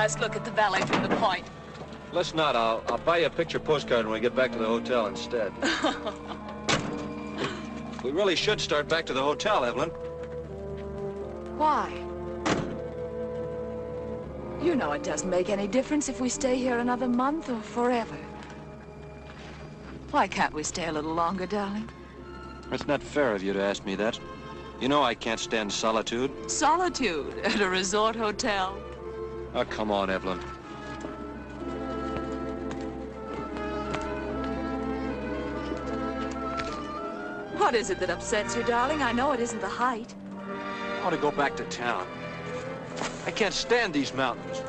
Let's last look at the valley from the point. Let's not. I'll, I'll buy you a picture postcard when we get back to the hotel instead. we really should start back to the hotel, Evelyn. Why? You know it doesn't make any difference if we stay here another month or forever. Why can't we stay a little longer, darling? It's not fair of you to ask me that. You know I can't stand solitude. Solitude at a resort hotel. Oh, come on, Evelyn. What is it that upsets you, darling? I know it isn't the height. I want to go back to town. I can't stand these mountains.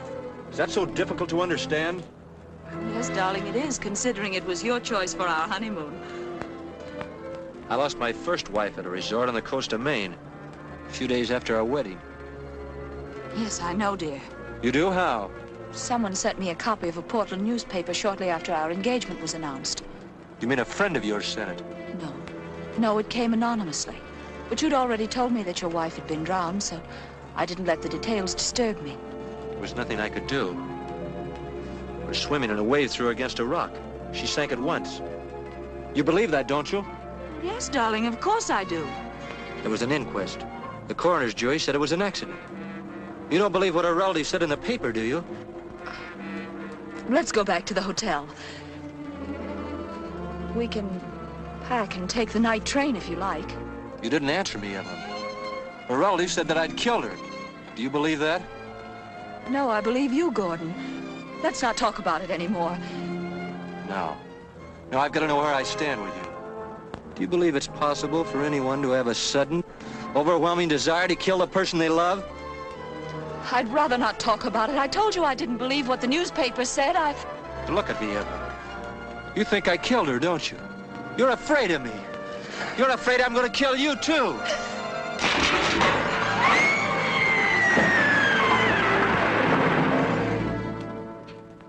Is that so difficult to understand? Yes, darling, it is, considering it was your choice for our honeymoon. I lost my first wife at a resort on the coast of Maine. A few days after our wedding. Yes, I know, dear. You do? How? Someone sent me a copy of a Portland newspaper shortly after our engagement was announced. You mean a friend of yours sent it? No. No, it came anonymously. But you'd already told me that your wife had been drowned, so I didn't let the details disturb me. There was nothing I could do. We were swimming and a wave threw her against a rock. She sank at once. You believe that, don't you? Yes, darling, of course I do. There was an inquest. The coroner's jury said it was an accident. You don't believe what her relatives said in the paper, do you? Let's go back to the hotel. We can pack and take the night train if you like. You didn't answer me, Evelyn. Her relatives said that I'd killed her. Do you believe that? No, I believe you, Gordon. Let's not talk about it anymore. No. No, I've got to know where I stand with you. Do you believe it's possible for anyone to have a sudden, overwhelming desire to kill the person they love? I'd rather not talk about it. I told you I didn't believe what the newspaper said. I... Look at me, Evelyn. You think I killed her, don't you? You're afraid of me. You're afraid I'm going to kill you, too.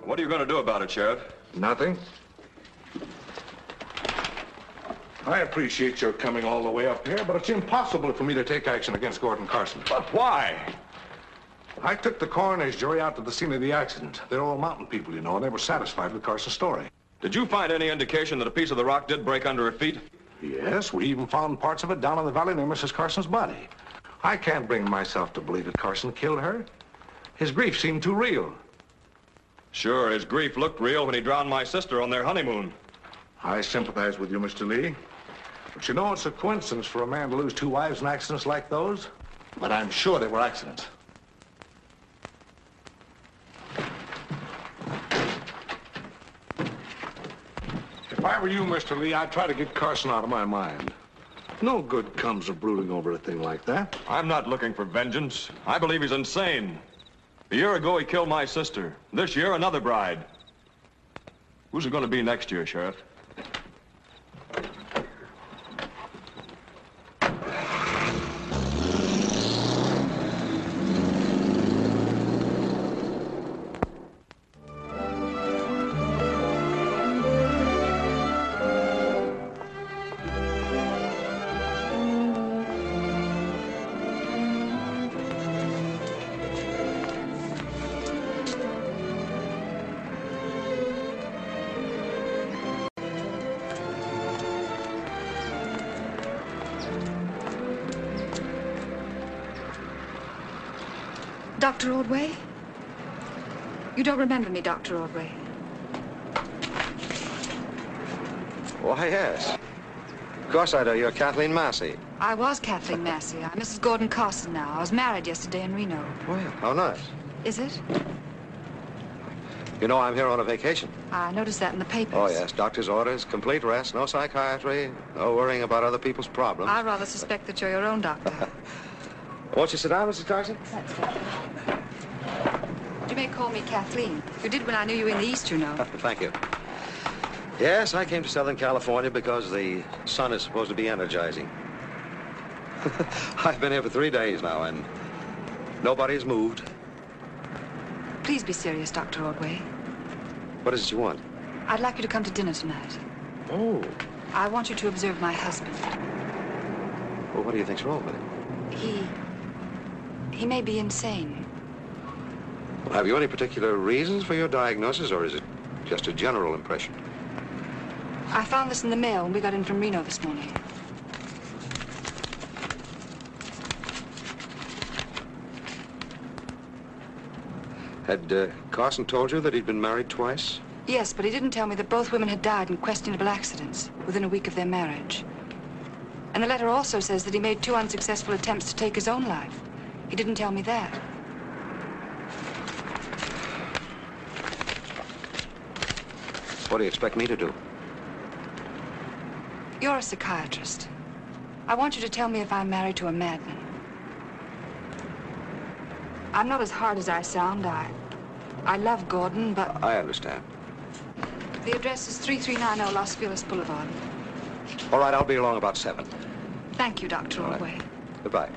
What are you going to do about it, Sheriff? Nothing. I appreciate your coming all the way up here, but it's impossible for me to take action against Gordon Carson. But why? I took the coroner's jury out to the scene of the accident. They're all mountain people, you know, and they were satisfied with Carson's story. Did you find any indication that a piece of the rock did break under her feet? Yes, we even found parts of it down in the valley near Mrs. Carson's body. I can't bring myself to believe that Carson killed her. His grief seemed too real. Sure, his grief looked real when he drowned my sister on their honeymoon. I sympathize with you, Mr. Lee. But you know, it's a coincidence for a man to lose two wives in accidents like those. But I'm sure they were accidents. If I were you, Mr. Lee, I'd try to get Carson out of my mind. No good comes of brooding over a thing like that. I'm not looking for vengeance. I believe he's insane. A year ago, he killed my sister. This year, another bride. Who's it going to be next year, Sheriff? Dr. Ordway? You don't remember me, Dr. Ordway. Why, yes. Of course I do. You're Kathleen Massey. I was Kathleen Massey. I'm Mrs. Gordon Carson now. I was married yesterday in Reno. Well, how nice. Is it? You know, I'm here on a vacation. I noticed that in the papers. Oh, yes. Doctor's orders, complete rest, no psychiatry, no worrying about other people's problems. I rather suspect that you're your own doctor. Won't you sit down, Mrs. Carson? That's right. You me Kathleen. You did when I knew you in the East, you know. Uh, thank you. Yes, I came to Southern California because the sun is supposed to be energizing. I've been here for three days now, and nobody's moved. Please be serious, Dr. Ordway. What is it you want? I'd like you to come to dinner tonight. Oh. I want you to observe my husband. Well, what do you think's wrong with him? He... He may be insane. Have you any particular reasons for your diagnosis, or is it just a general impression? I found this in the mail when we got in from Reno this morning. Had uh, Carson told you that he'd been married twice? Yes, but he didn't tell me that both women had died in questionable accidents within a week of their marriage. And the letter also says that he made two unsuccessful attempts to take his own life. He didn't tell me that. What do you expect me to do? You're a psychiatrist. I want you to tell me if I'm married to a madman. I'm not as hard as I sound. I, I love Gordon, but I understand. the address is 3390 Los Feliz Boulevard. All right, I'll be along about seven. Thank you, Dr. All right. Goodbye.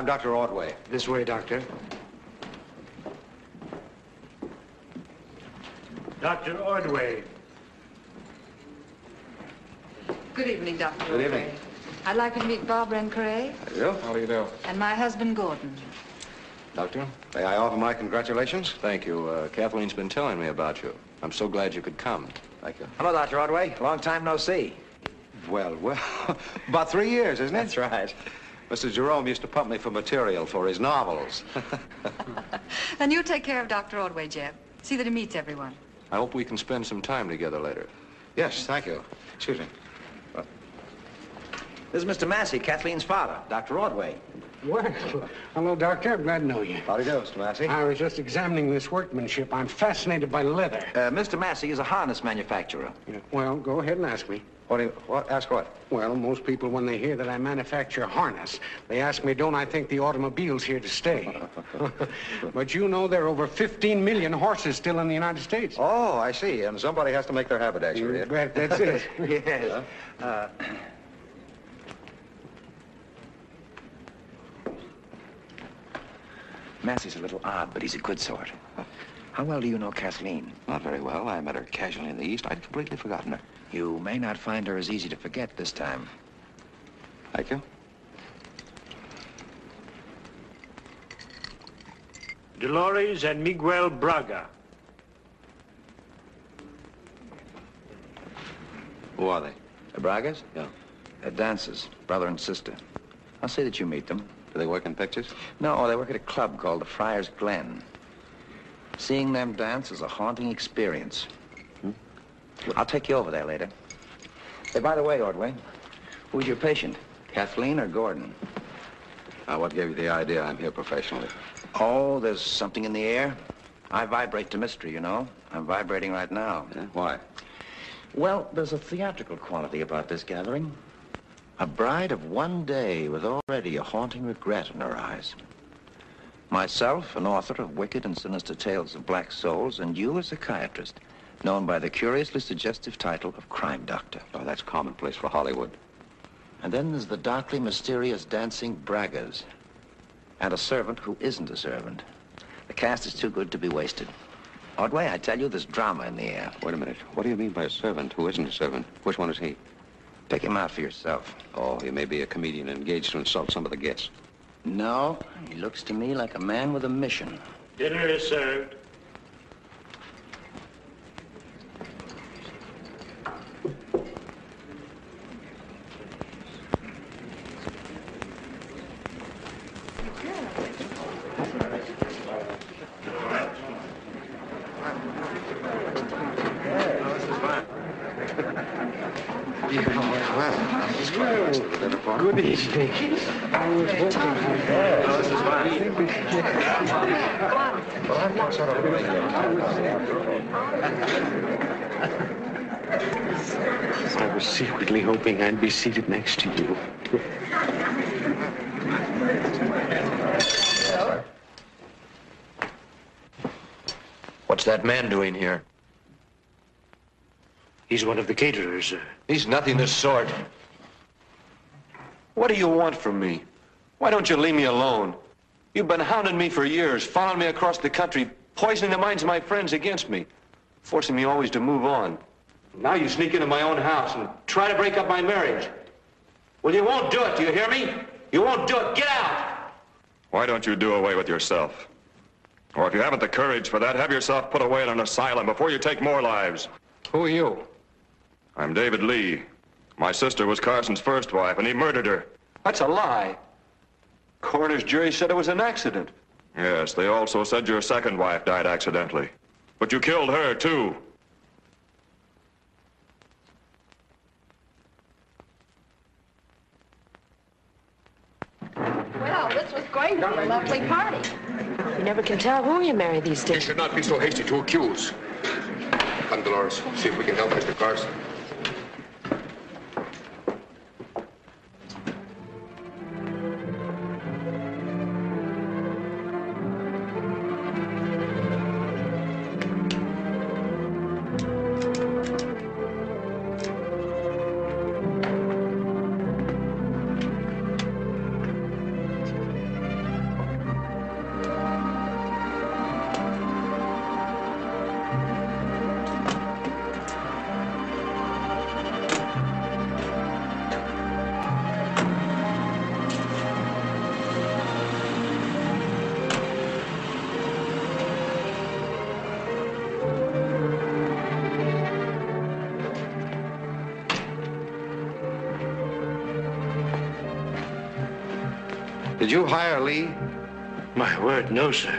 I'm Dr. Ordway. This way, Doctor. Dr. Ordway. Good evening, Dr. Good evening. I'd like you to meet Bob Rencoret You? How do you do? and my husband, Gordon. Doctor, may I offer my congratulations? Thank you. Uh, Kathleen's been telling me about you. I'm so glad you could come. Thank you. Hello, Dr. Ordway. Long time no see. Well, well, about three years, isn't it? That's right. Mr. Jerome used to pump me for material for his novels. Then you take care of Dr. Ordway, Jeb. See that he meets everyone. I hope we can spend some time together later. yes, thank you. Excuse me. This is Mr. Massey, Kathleen's father, Dr. Ordway. Well, hello, Doctor. I'm glad to know you. How do you do, Mr. Massey? I was just examining this workmanship. I'm fascinated by leather. Uh, Mr. Massey is a harness manufacturer. Yeah, Well, go ahead and ask me. What do you, what? Ask what? Well, most people, when they hear that I manufacture harness, they ask me, don't I think the automobile's here to stay? but you know there are over 15 million horses still in the United States. Oh, I see. And somebody has to make their haberdashery. bet that's it. yes. Uh, Massey's a little odd, but he's a good sort. How well do you know Kathleen? Not very well. I met her casually in the East. I'd completely forgotten her. You may not find her as easy to forget this time. Thank you. Dolores and Miguel Braga. Who are they? The Bragas? Yeah. They're dancers, brother and sister. I'll say that you meet them. Do they work in pictures? No, they work at a club called the Friars Glen. Seeing them dance is a haunting experience. Hmm? I'll take you over there later. Hey, by the way, Ordway, who's your patient? Kathleen or Gordon? Now, what gave you the idea I'm here professionally? Oh, there's something in the air. I vibrate to mystery, you know. I'm vibrating right now. Yeah? Why? Well, there's a theatrical quality about this gathering. A bride of one day with already a haunting regret in her eyes. Myself, an author of wicked and sinister tales of black souls, and you, a psychiatrist, known by the curiously suggestive title of Crime Doctor. Oh, that's commonplace for Hollywood. And then there's the darkly mysterious dancing Bragas. And a servant who isn't a servant. The cast is too good to be wasted. Ordway, I tell you, there's drama in the air. Wait a minute. What do you mean by a servant who isn't a servant? Which one is he? Pick him out for yourself. Oh, he may be a comedian engaged to insult some of the guests. No, he looks to me like a man with a mission. Dinner is served. Good evening. I was hoping. was secretly hoping I'd be seated next to you. What's that man doing here? He's one of the caterers, sir. He's nothing of the sort. What do you want from me? Why don't you leave me alone? You've been hounding me for years, following me across the country, poisoning the minds of my friends against me, forcing me always to move on. Now you sneak into my own house and try to break up my marriage. Well, you won't do it, do you hear me? You won't do it. Get out! Why don't you do away with yourself? Or if you haven't the courage for that, have yourself put away in an asylum before you take more lives. Who are you? I'm David Lee. My sister was Carson's first wife, and he murdered her. That's a lie. Coroner's jury said it was an accident. Yes, they also said your second wife died accidentally. But you killed her, too. Well, this was going to be a lovely party. You never can tell who you marry these days. You should not be so hasty to accuse. Come, Dolores, see if we can help Mr. Carson. Did you hire Lee? My word, no, sir.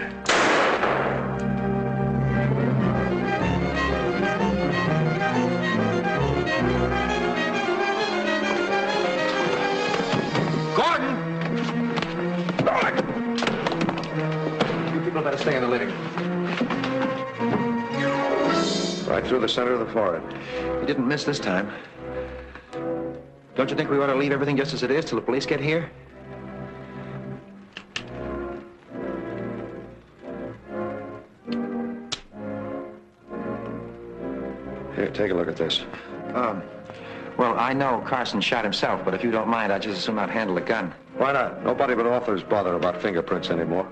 Gordon! Gordon! You people better stay in the living room. Right through the center of the forehead. You didn't miss this time. Don't you think we ought to leave everything just as it is till the police get here? Take a look at this. Um, well, I know Carson shot himself, but if you don't mind, I'd just as soon not handle the gun. Why not? Nobody but authors bother about fingerprints anymore.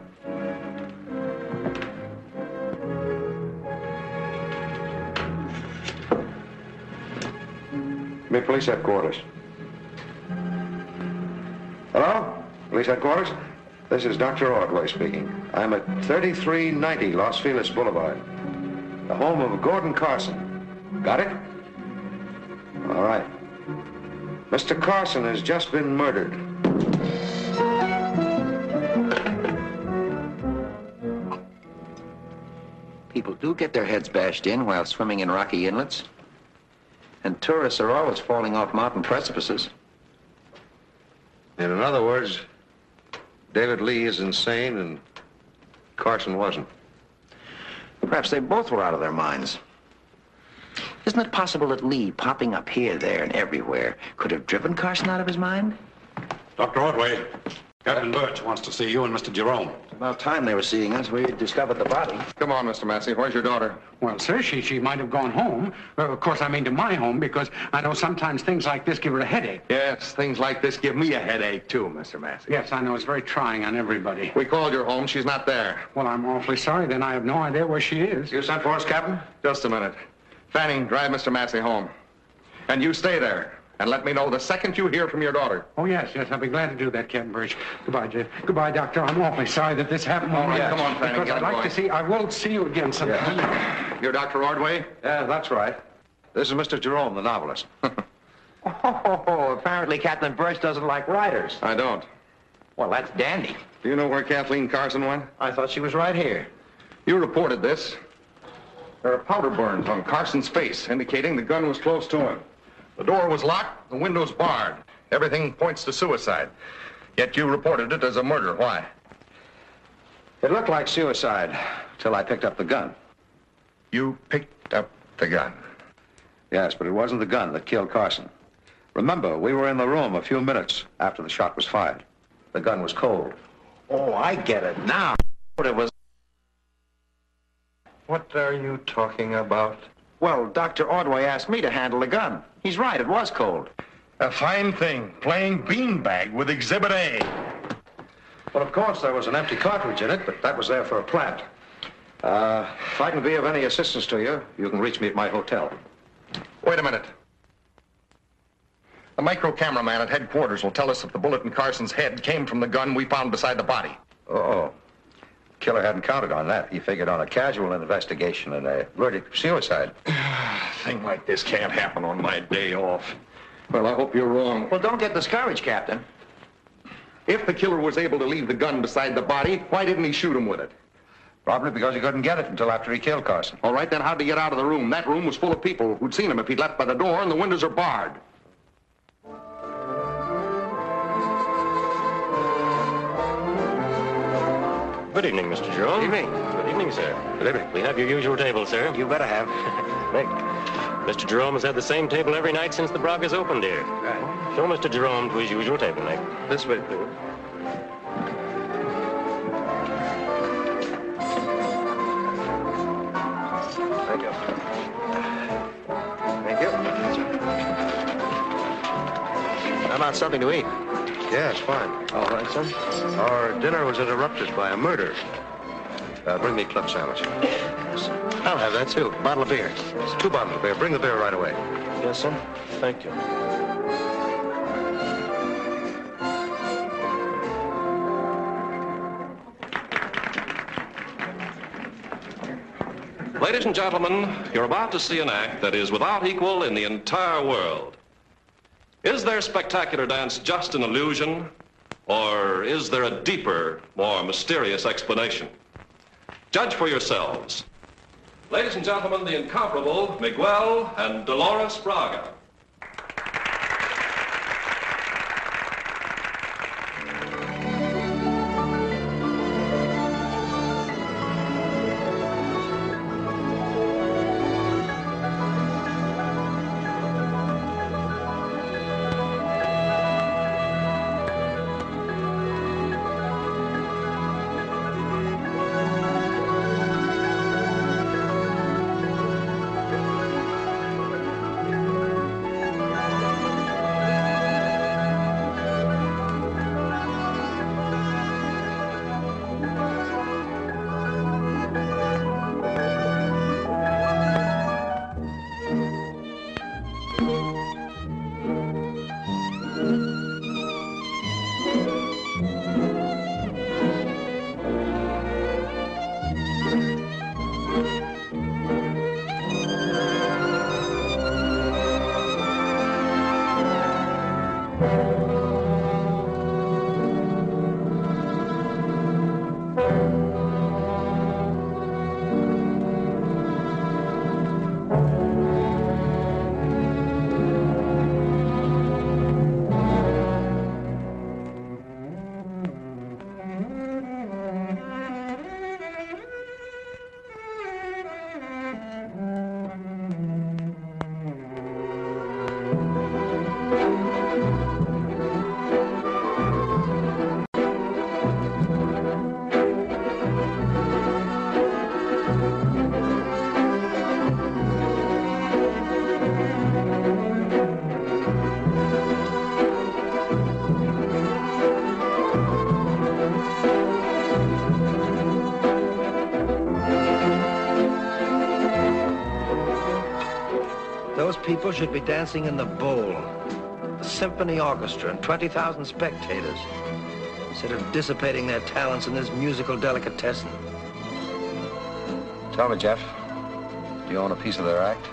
Me police headquarters. Hello? Police headquarters? This is Dr. Ordway speaking. I'm at 3390 Los Feliz Boulevard, the home of Gordon Carson. Got it? All right. Mr. Carson has just been murdered. People do get their heads bashed in while swimming in rocky inlets. And tourists are always falling off mountain precipices. And in other words, David Lee is insane and Carson wasn't. Perhaps they both were out of their minds. Isn't it possible that Lee, popping up here, there, and everywhere, could have driven Carson out of his mind? Dr. Ordway, Captain Birch wants to see you and Mr. Jerome. It's about time they were seeing us. We discovered the body. Come on, Mr. Massey. Where's your daughter? Well, sir, she, she might have gone home. Uh, of course, I mean to my home, because I know sometimes things like this give her a headache. Yes, things like this give me a headache, too, Mr. Massey. Yes, I know. It's very trying on everybody. We called your home. She's not there. Well, I'm awfully sorry. Then I have no idea where she is. You sent for us, Captain? Just a minute. Fanning, drive Mr. Massey home. And you stay there. And let me know the second you hear from your daughter. Oh, yes, yes. I'll be glad to do that, Captain Birch. Goodbye, Jeff. Goodbye, Doctor. I'm awfully sorry that this happened. Oh, All right, come on, Fanning, Because I'd like boy. to see, I will see you again sometime. You're Dr. Ordway? Yeah, that's right. This is Mr. Jerome, the novelist. Oh, apparently Captain Birch doesn't like writers. I don't. Well, that's dandy. Do you know where Kathleen Carson went? I thought she was right here. You reported this. There are powder burns on Carson's face, indicating the gun was close to him. The door was locked, the windows barred. Everything points to suicide. Yet you reported it as a murder. Why? It looked like suicide till I picked up the gun. You picked up the gun. Yes, but it wasn't the gun that killed Carson. Remember, we were in the room a few minutes after the shot was fired. The gun was cold. Oh, I get it now. But it was. What are you talking about? Well, Dr. Ordway asked me to handle the gun. He's right, it was cold. A fine thing, playing beanbag with Exhibit A. Well, of course, there was an empty cartridge in it, but that was there for a plant. Uh, if I can be of any assistance to you, you can reach me at my hotel. Wait a minute. The micro cameraman at headquarters will tell us if the bullet in Carson's head came from the gun we found beside the body. Oh, killer hadn't counted on that. He figured on a casual investigation and a verdict of suicide. A thing like this can't happen on my day off. Well, I hope you're wrong. Well, don't get discouraged, Captain. If the killer was able to leave the gun beside the body, why didn't he shoot him with it? Probably because he couldn't get it until after he killed Carson. All right, then how'd he get out of the room? That room was full of people who'd seen him if he'd left by the door, and the windows are barred. Good evening, Mr. Jerome. Good Evening. Good evening, sir. Good evening. We have your usual table, sir. You better have. Nick, Mr. Jerome has had the same table every night since the Bragas opened here. Right. Show Mr. Jerome to his usual table, Nick. This way, please. Thank you. Thank you. How about something to eat? Yes, fine. All right, son. Our dinner was interrupted by a murder. Uh, bring me club sandwich. I'll have that, too. Bottle of beer. Two bottles of beer. Bring the beer right away. Yes, sir. Thank you. Ladies and gentlemen, you're about to see an act that is without equal in the entire world. Is their spectacular dance just an illusion, or is there a deeper, more mysterious explanation? Judge for yourselves. Ladies and gentlemen, the incomparable Miguel and Dolores Braga. People should be dancing in the bowl. A symphony orchestra and 20,000 spectators. Instead of dissipating their talents in this musical delicatessen. Tell me, Jeff, do you own a piece of their act?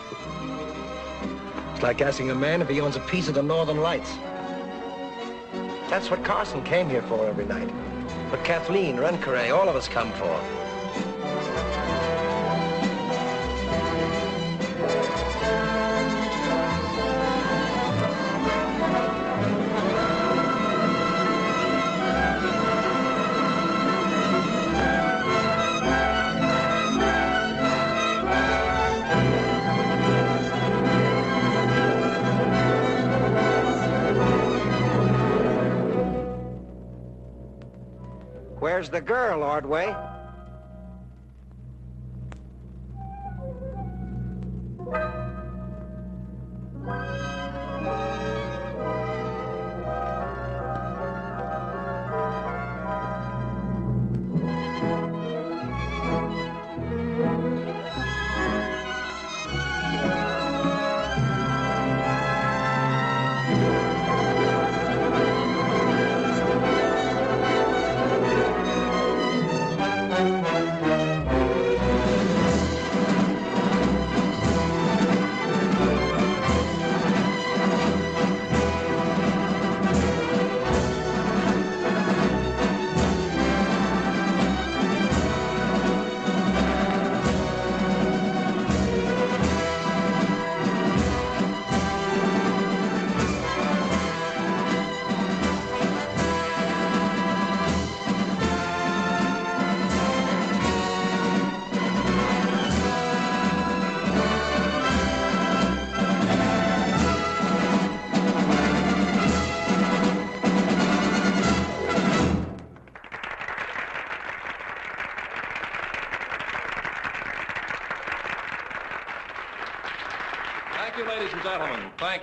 It's like asking a man if he owns a piece of the Northern Lights. That's what Carson came here for every night. What Kathleen, Rencoret, all of us come for. The girl, Ordway.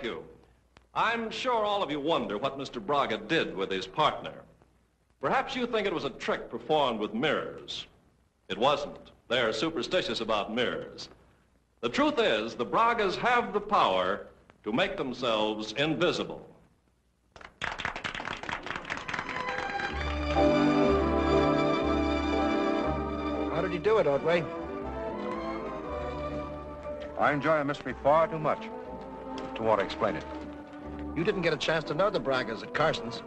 Thank you. I'm sure all of you wonder what Mr. Braga did with his partner. Perhaps you think it was a trick performed with mirrors. It wasn't. They're superstitious about mirrors. The truth is, the Bragas have the power to make themselves invisible. How did he do it, Ordway? I enjoy a mystery far too much to want to explain it. You didn't get a chance to know the Bragas at Carson's.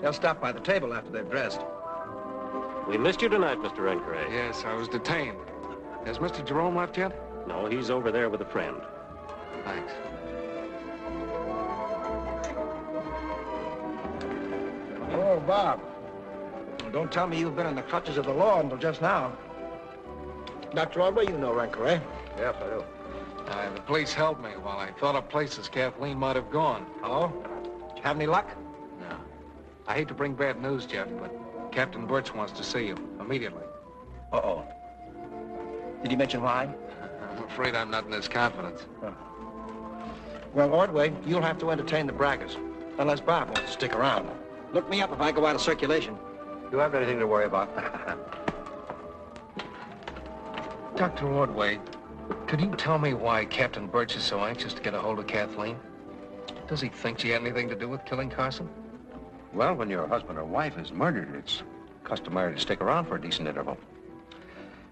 They'll stop by the table after they're dressed. We missed you tonight, Mr. Rencoret. Yes, I was detained. Has Mr. Jerome left yet? No, he's over there with a friend. Thanks. Oh, Bob. Don't tell me you've been in the clutches of the law until just now. Dr. Ordway, you know Ranker, eh? Yes, I do. Uh, the police held me while I thought of places Kathleen might have gone. Hello? Did you have any luck? No. I hate to bring bad news, Jeff, but Captain Birch wants to see you immediately. Uh-oh. Did he mention why? I'm afraid I'm not in his confidence. Well, Ordway, you'll have to entertain the Bragas, unless Bob wants to stick around. Look me up if I go out of circulation. You haven't anything to worry about? Dr. Ordway, could you tell me why Captain Birch is so anxious to get a hold of Kathleen? Does he think she had anything to do with killing Carson? well, when your husband or wife is murdered, it's customary to stick around for a decent interval.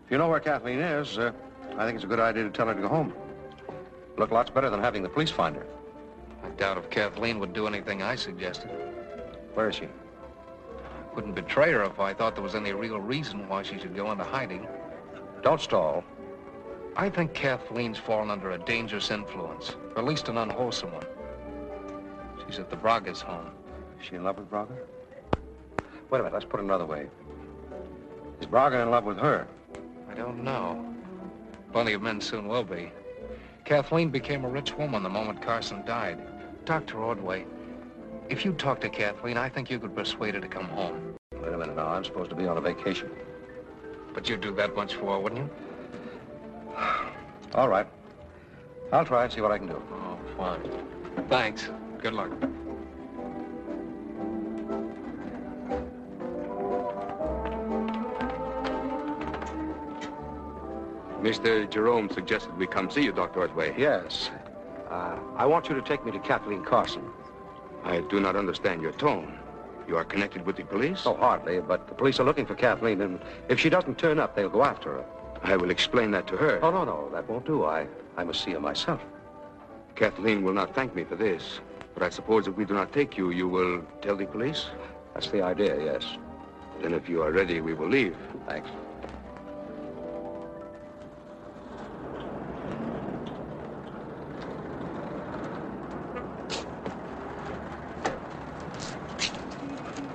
If you know where Kathleen is, uh, I think it's a good idea to tell her to go home. Look lots better than having the police find her. I doubt if Kathleen would do anything I suggested. Where is she? I wouldn't betray her if I thought there was any real reason why she should go into hiding. Don't stall. I think Kathleen's fallen under a dangerous influence, or at least an unwholesome one. She's at the Braga's home. Is she in love with Braga? Wait a minute, let's put it another way. Is Braga in love with her? I don't know. Plenty of men soon will be. Kathleen became a rich woman the moment Carson died. Dr. Ordway, if you talk to Kathleen, I think you could persuade her to come home. Wait a minute now, I'm supposed to be on a vacation. But you'd do that much for, her, wouldn't you? All right. I'll try and see what I can do. Oh, fine. Thanks. Good luck. Mr. Jerome suggested we come see you, Dr. Ordway. Yes. Uh, I want you to take me to Kathleen Carson. I do not understand your tone. You are connected with the police? Oh, hardly, but the police are looking for Kathleen, and if she doesn't turn up, they'll go after her. I will explain that to her. Oh, no, no, that won't do. I, I must see her myself. Kathleen will not thank me for this. But I suppose if we do not take you, you will tell the police? That's the idea, yes. Then if you are ready, we will leave. Thanks.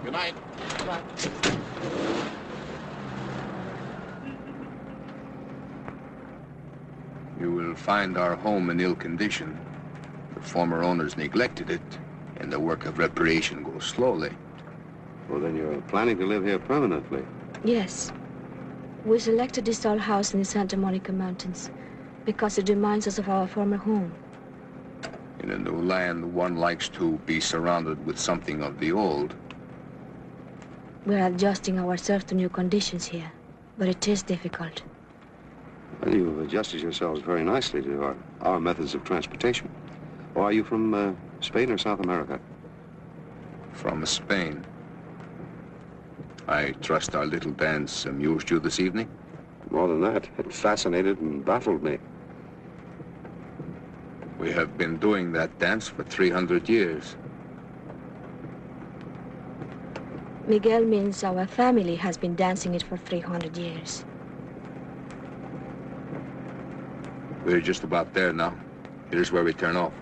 Good night. You will find our home in ill condition. The former owners neglected it, and the work of reparation goes slowly. Well, then you're planning to live here permanently. Yes. We selected this old house in the Santa Monica Mountains because it reminds us of our former home. In a new land, one likes to be surrounded with something of the old. We're adjusting ourselves to new conditions here, but it is difficult. Well, you've adjusted yourselves very nicely to our, our methods of transportation. Or are you from uh, Spain or South America? From Spain. I trust our little dance amused you this evening? More than that, it fascinated and baffled me. We have been doing that dance for 300 years. Miguel means our family has been dancing it for 300 years. We're just about there now. Here's where we turn off.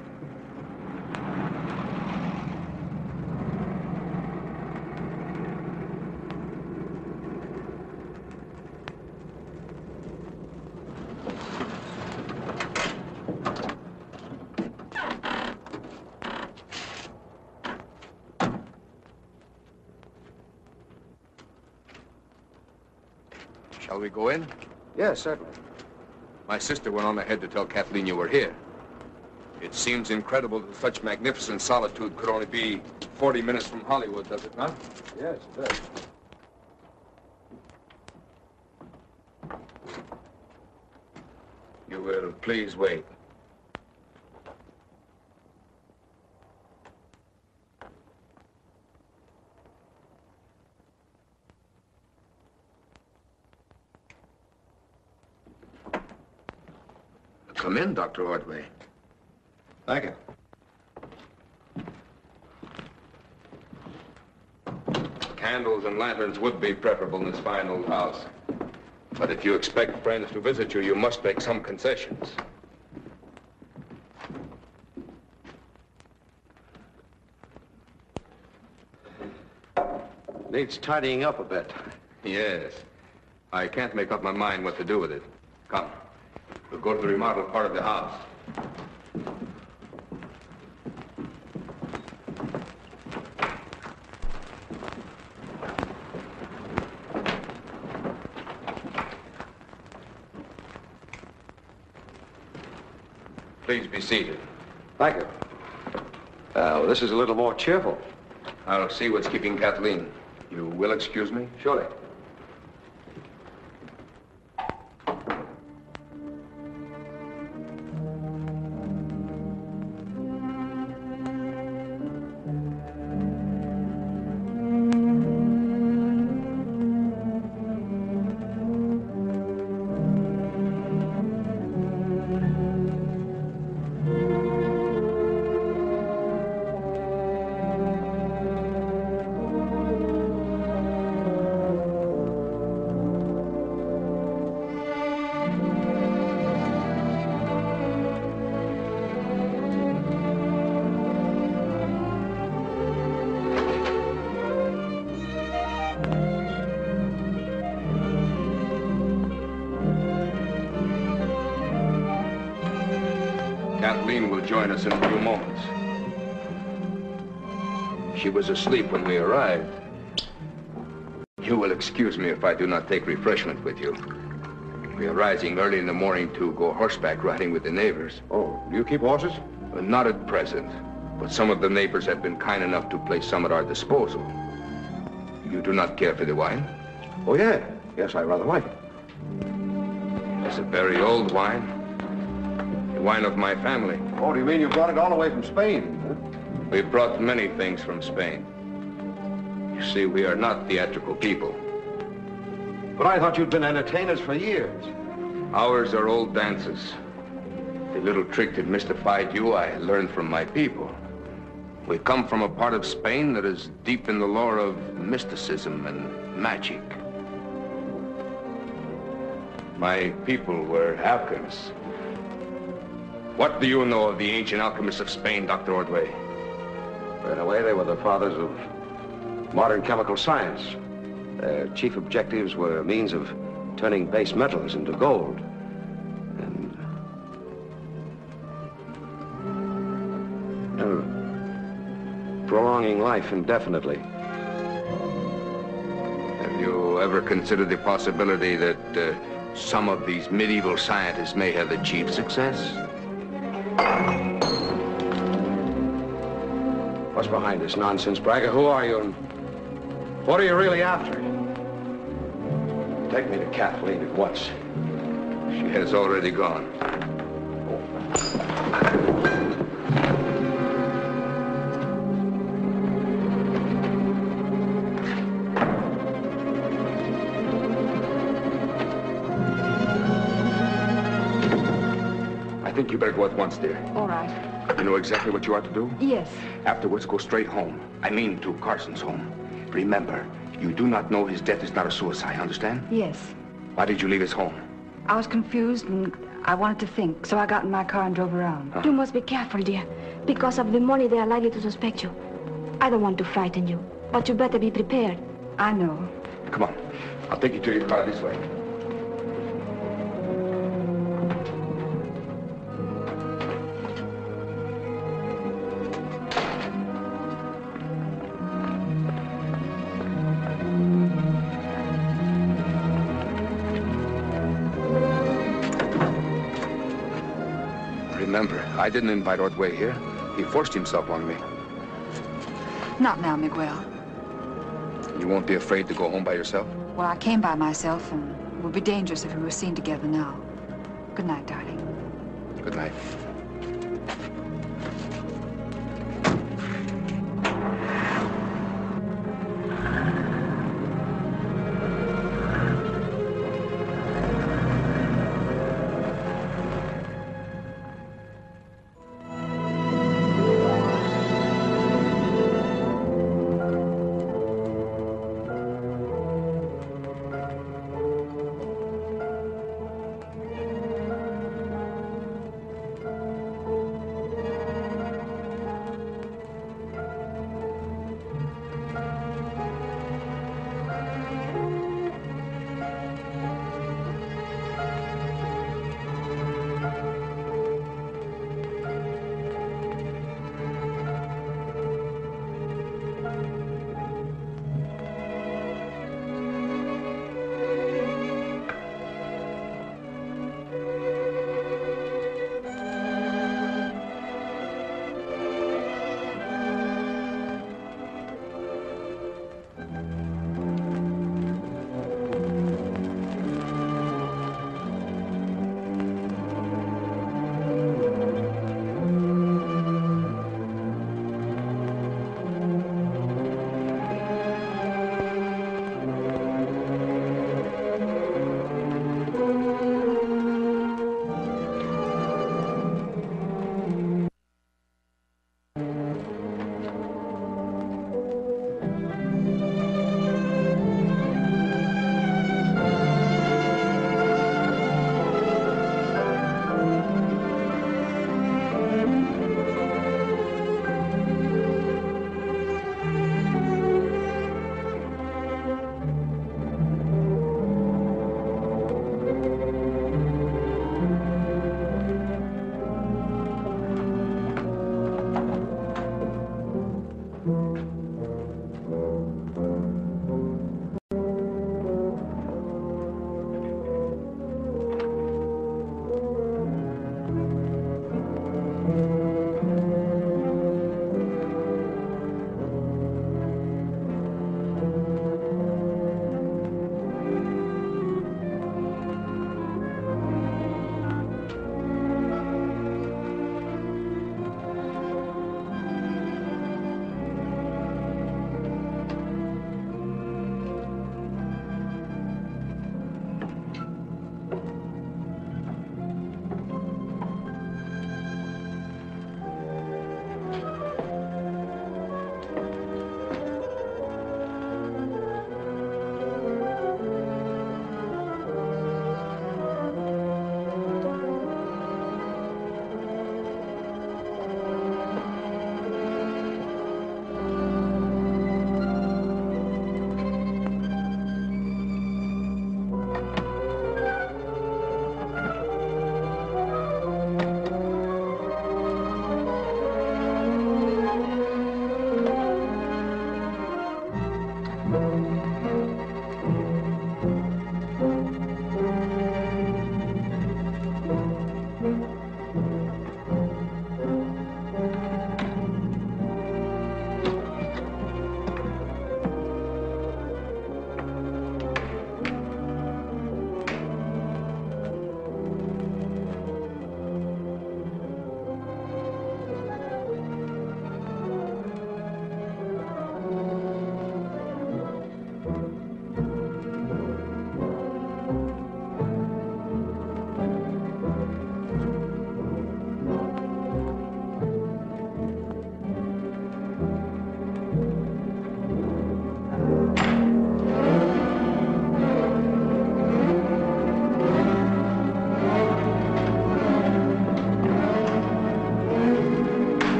Shall we go in? Yes, certainly. My sister went on ahead to tell Kathleen you were here. It seems incredible that such magnificent solitude could only be 40 minutes from Hollywood, does it not? Yes, it does. You will please wait. Come in, Dr. Ordway. Thank you. Candles and lanterns would be preferable in this fine old house. But if you expect friends to visit you, you must make some concessions. Needs tidying up a bit. Yes. I can't make up my mind what to do with it. Come. We'll go to the remodeled part of the house. Please be seated. Thank you. Uh, well, this is a little more cheerful. I'll see what's keeping Kathleen. You will excuse me? Surely. If I do not take refreshment with you. We are rising early in the morning to go horseback riding with the neighbors. Oh, do you keep horses? Uh, not at present, but some of the neighbors have been kind enough to place some at our disposal. You do not care for the wine? Oh, yeah. Yes, I rather like it. It's a very old wine. The wine of my family. Oh, do you mean you brought it all the way from Spain? Huh? We brought many things from Spain. You see, we are not theatrical people. But I thought you'd been entertainers for years. Ours are old dances. The little trick that mystified you, I learned from my people. We come from a part of Spain that is deep in the lore of mysticism and magic. My people were alchemists. What do you know of the ancient alchemists of Spain, Dr. Ordway? In a way, they were the fathers of modern chemical science. Their chief objectives were means of turning base metals into gold. And... and prolonging life indefinitely. Have you ever considered the possibility that uh, some of these medieval scientists may have achieved success? What's behind this nonsense, Braga? Who are you what are you really after? Take me to Kathleen at once. She has already gone. I think you better go at once, dear. All right. You know exactly what you ought to do? Yes. Afterwards, go straight home. I mean to Carson's home. Remember, you do not know his death is not a suicide, understand? Yes. Why did you leave his home? I was confused and I wanted to think, so I got in my car and drove around. Uh-huh. You must be careful, dear. Because of the money, they are likely to suspect you. I don't want to frighten you, but you better be prepared. I know. Come on. I'll take you to your car this way. I didn't invite Ordway here. He forced himself on me. Not now, Miguel. You won't be afraid to go home by yourself? Well, I came by myself, and it would be dangerous if we were seen together now. Good night, darling. Good night.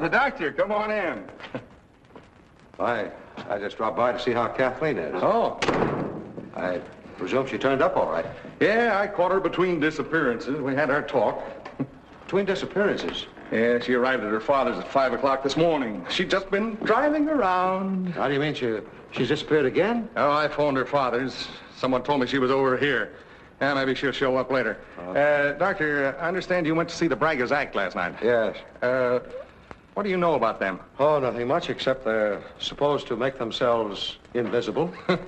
The doctor. Come on in. I, I just dropped by to see how Kathleen is. Oh. I presume she turned up all right. Yeah, I caught her between disappearances. We had our talk. Between disappearances? Yeah, she arrived at her father's at 5 o'clock this morning. She'd just been driving around. How do you mean she, she's disappeared again? Oh, I phoned her father's. Someone told me she was over here. Yeah, maybe she'll show up later. Uh, doctor, I understand you went to see the Bragas act last night. Yes. Uh, what do you know about them? Oh, nothing much, except they're supposed to make themselves invisible.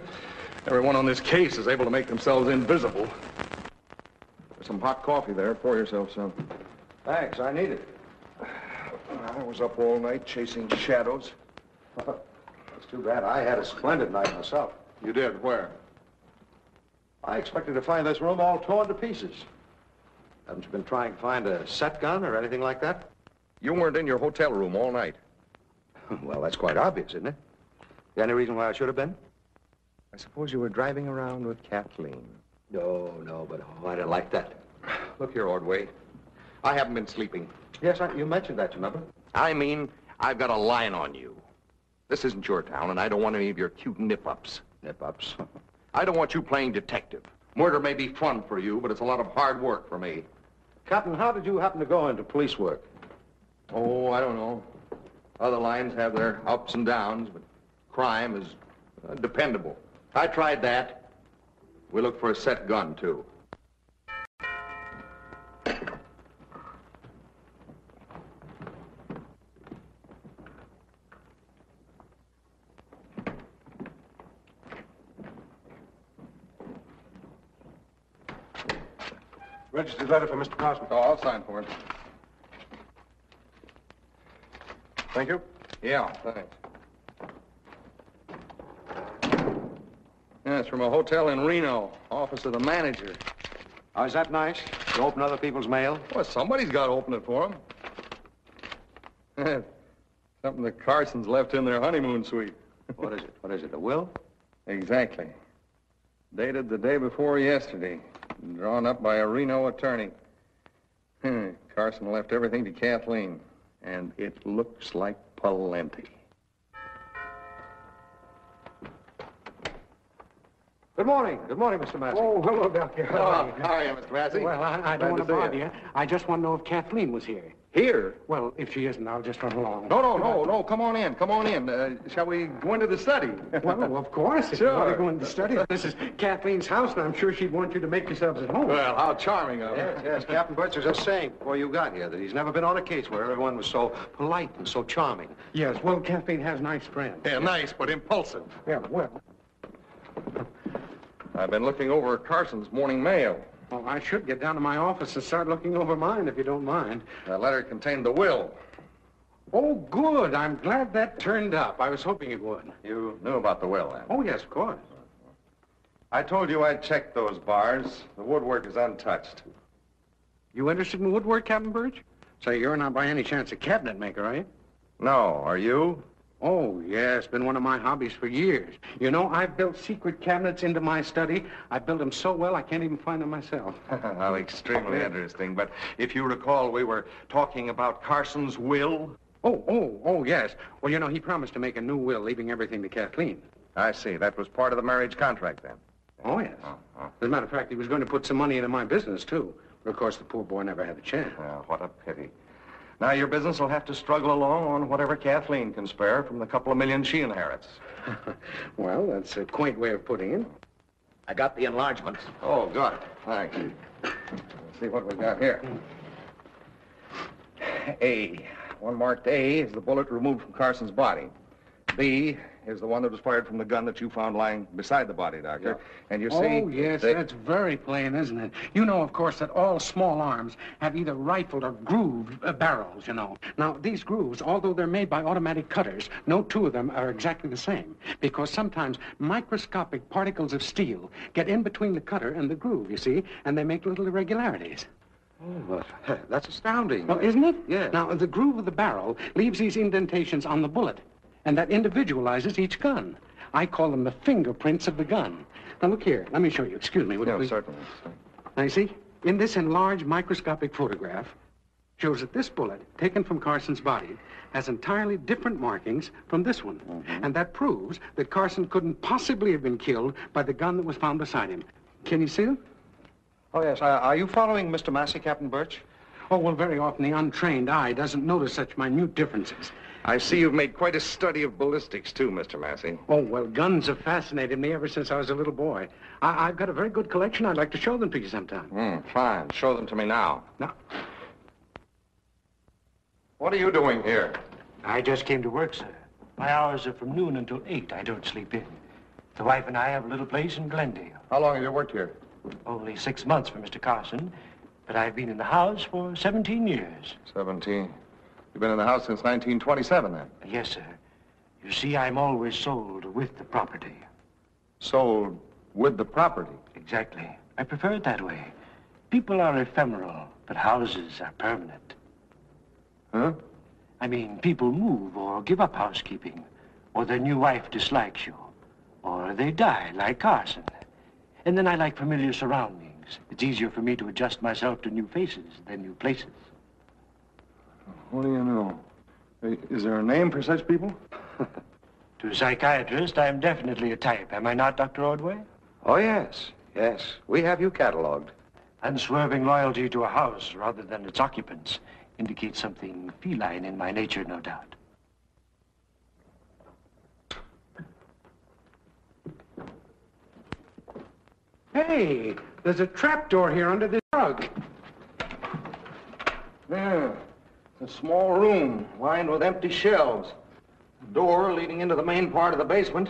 Everyone on this case is able to make themselves invisible. There's some hot coffee there. Pour yourself some. Thanks, I need it. I was up all night chasing shadows. That's too bad. I had a splendid night myself. You did? Where? I expected to find this room all torn to pieces. Haven't you been trying to find a set gun or anything like that? You weren't in your hotel room all night. Well, that's quite obvious, isn't it? Any reason why I should have been? I suppose you were driving around with Kathleen. No, no, but oh, I didn't like that. Look here, Ordway. I haven't been sleeping. Yes, I, you mentioned that, you remember? I mean, I've got a line on you. This isn't your town, and I don't want any of your cute nip-ups. Nip-ups? I don't want you playing detective. Murder may be fun for you, but it's a lot of hard work for me. Captain, how did you happen to go into police work? Oh, I don't know. Other lines have their ups and downs, but crime is uh, dependable. I tried that. We look for a set gun, too. Registered letter for Mr. Carson. Oh, I'll sign for it. Thank you. Yeah, thanks. Yeah, it's from a hotel in Reno, office of the manager. Oh, is that nice? To open other people's mail? Well, somebody's got to open it for them. Something the Carsons left in their honeymoon suite. What is it? What is it, a will? Exactly. Dated the day before yesterday. Drawn up by a Reno attorney. Hmm, Carson left everything to Kathleen. And it looks like plenty. Good morning. Good morning, Mr. Massey. Oh, hello, Doctor. Oh, how are you? How are you, Mr. Massey? Well, I, I Glad don't want to to see bother you. you. I just want to know if Kathleen was here. Here? Well, if she isn't, I'll just run along. No, no, no, no. Come on in. Come on in. Uh, shall we go into the study? Well, of course. If you Sure. want to go into the study, this is Kathleen's house, and I'm sure she'd want you to make yourselves at home. Well, how charming of Yes, her. yes. Captain Birch was just saying before you got here that he's never been on a case where everyone was so polite and so charming. Yes, well, Kathleen has nice friends. Yeah, nice, but impulsive. Yeah, well, I've been looking over Carson's morning mail. Well, I should get down to my office and start looking over mine, if you don't mind. That letter contained the will. Oh, good. I'm glad that turned up. I was hoping it would. You knew about the will, then? Oh, yes, of course. I told you I'd checked those bars. The woodwork is untouched. You interested in woodwork, Captain Birch? Say, you're not by any chance a cabinet maker, are you? No, are you? Oh, yes, been one of my hobbies for years. You know, I've built secret cabinets into my study. I built them so well I can't even find them myself. How extremely interesting. But if you recall, we were talking about Carson's will. Oh, oh, oh, yes. Well, you know, he promised to make a new will, leaving everything to Kathleen. I see. That was part of the marriage contract, then. Oh, yes. Uh-huh. As a matter of fact, he was going to put some money into my business, too. But, of course, the poor boy never had a chance. Well, what a pity. Now your business will have to struggle along on whatever Kathleen can spare from the couple of million she inherits. well, that's a quaint way of putting it. I got the enlargements. Oh, got it. Thanks. Let's see what we've got here. A. One marked A is the bullet removed from Carson's body. B is the one that was fired from the gun that you found lying beside the body, Doctor. And you see... Oh, yes, they- that's very plain, isn't it? You know, of course, that all small arms have either rifled or grooved uh, barrels, you know. Now, these grooves, although they're made by automatic cutters, no two of them are exactly the same. Because sometimes microscopic particles of steel get in between the cutter and the groove, you see, and they make little irregularities. Oh, well, that's astounding. Well, isn't it? Yes. Now, the groove of the barrel leaves these indentations on the bullet, and that individualizes each gun. I call them the fingerprints of the gun. Now, look here. Let me show you. Excuse me. would you No, please? certainly. Now, you see, in this enlarged microscopic photograph, shows that this bullet, taken from Carson's body, has entirely different markings from this one. And that proves that Carson couldn't possibly have been killed by the gun that was found beside him. Can you see them? Oh, yes. Uh, are you following Mr. Massey, Captain Birch? Oh, well, very often the untrained eye doesn't notice such minute differences. I see you've made quite a study of ballistics, too, Mr. Massey. Oh, well, guns have fascinated me ever since I was a little boy. I- I've got a very good collection. I'd like to show them to you sometime. Hmm, fine. Show them to me now. Now. What are you doing here? I just came to work, sir. My hours are from noon until 8. I don't sleep in. The wife and I have a little place in Glendale. How long have you worked here? Only six months for Mr. Carson, but I've been in the house for 17 years. 17. You've been in the house since 1927, then? Yes, sir. You see, I'm always sold with the property. Sold with the property? Exactly. I prefer it that way. People are ephemeral, but houses are permanent. Huh? I mean, people move or give up housekeeping, or their new wife dislikes you, or they die, like Carson. And then I like familiar surroundings. It's easier for me to adjust myself to new faces than new places. What do you know? Is there a name for such people? To a psychiatrist, I'm definitely a type, am I not, Dr. Ordway? Oh, yes. Yes. We have you cataloged. Unswerving loyalty to a house rather than its occupants indicates something feline in my nature, no doubt. Hey, there's a trapdoor here under this rug. Yeah. It's a small room lined with empty shelves. A door leading into the main part of the basement.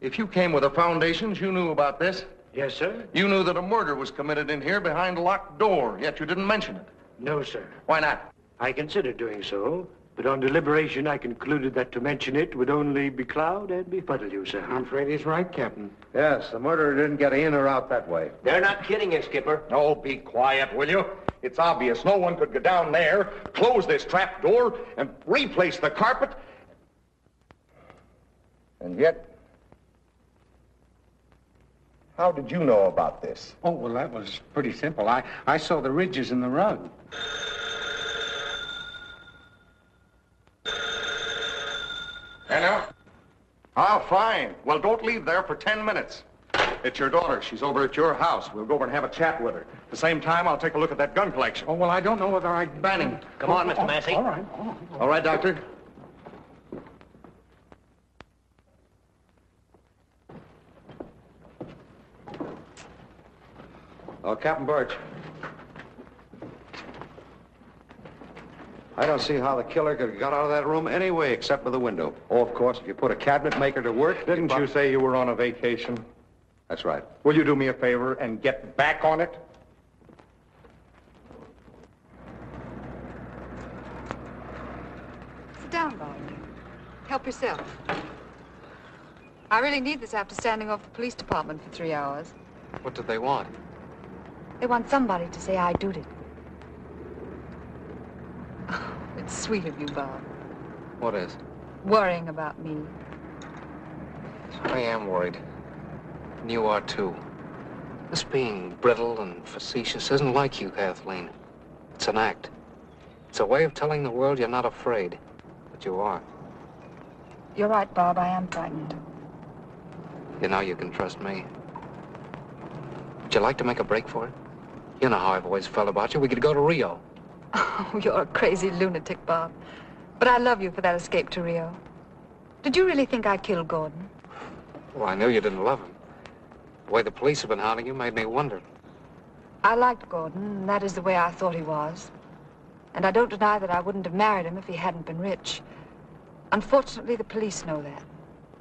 If you came with the foundations, you knew about this. Yes, sir? You knew that a murder was committed in here behind a locked door, yet you didn't mention it. No, sir. Why not? I considered doing so, but on deliberation, I concluded that to mention it would only becloud and befuddle you, sir. I'm afraid he's right, Captain. Yes, the murderer didn't get in or out that way. They're not kidding you, Skipper. Oh, be quiet, will you? It's obvious no one could go down there, close this trap door, and replace the carpet. And yet, how did you know about this? Oh, well, that was pretty simple. I, I saw the ridges in the rug. Anna? Ah, fine. Well, don't leave there for ten minutes. It's your daughter. She's over at your house. We'll go over and have a chat with her. At the same time, I'll take a look at that gun collection. Oh, well, I don't know whether I... Banning. Come on, Mr. Massey. All right, all right. All right, Doctor. Oh, Captain Birch. I don't see how the killer could have got out of that room anyway, except for the window. Oh, of course, if you put a cabinet maker to work... Didn't you say you were on a vacation? That's right. Will you do me a favor and get back on it? Sit down, Bob. Help yourself. I really need this after standing off the police department for three hours. What did they want? They want somebody to say I did it. Oh, it's sweet of you, Bob. What is? Worrying about me. I am worried. And you are, too. This being brittle and facetious isn't like you, Kathleen. It's an act. It's a way of telling the world you're not afraid, but you are. You're right, Bob. I am frightened. You know you can trust me. Would you like to make a break for it? You know how I've always felt about you. We could go to Rio. Oh, you're a crazy lunatic, Bob. But I love you for that escape to Rio. Did you really think I killed Gordon? Well, I knew you didn't love him. The way the police have been hounding you made me wonder. I liked Gordon, and that is the way I thought he was. And I don't deny that I wouldn't have married him if he hadn't been rich. Unfortunately, the police know that.